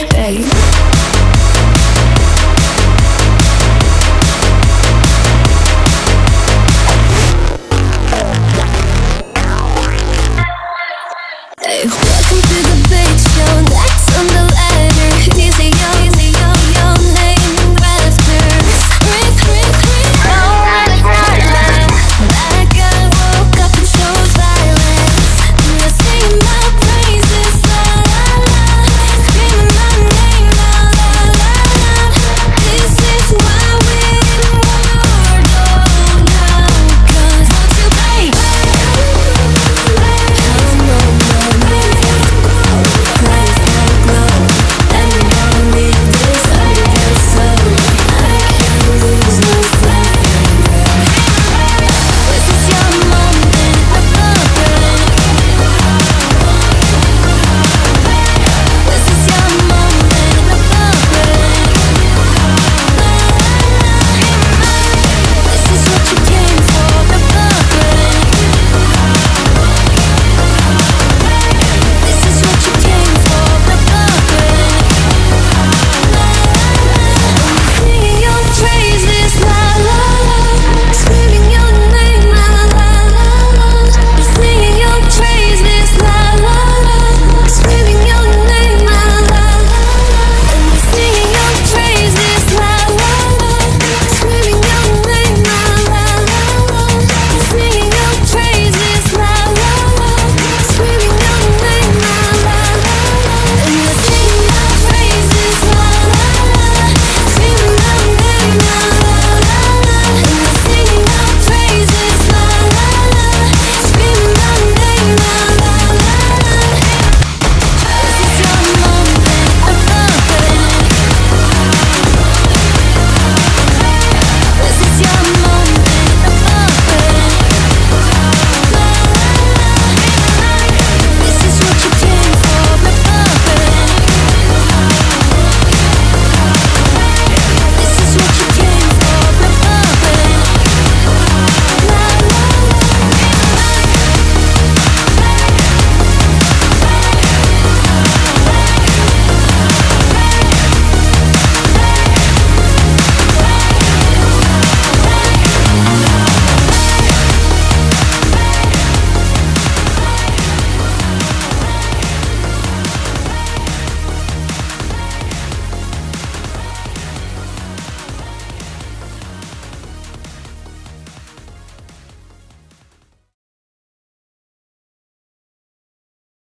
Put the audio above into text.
Hey, welcome to the